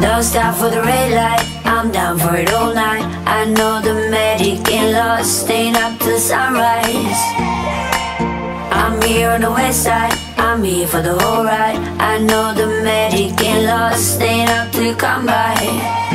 Don't stop for the red light. I'm down for it all night. I know the medic ain't lost, staying up till sunrise. I'm here on the west side. I'm here for the whole ride. I know the medic ain't lost, staying up till come by.